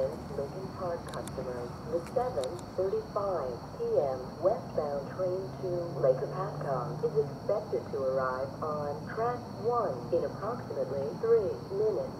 Attention, Lincoln Park customers. The 7:35 p.m. westbound train to Lake Hopatcong is expected to arrive on track 1 in approximately 3 minutes.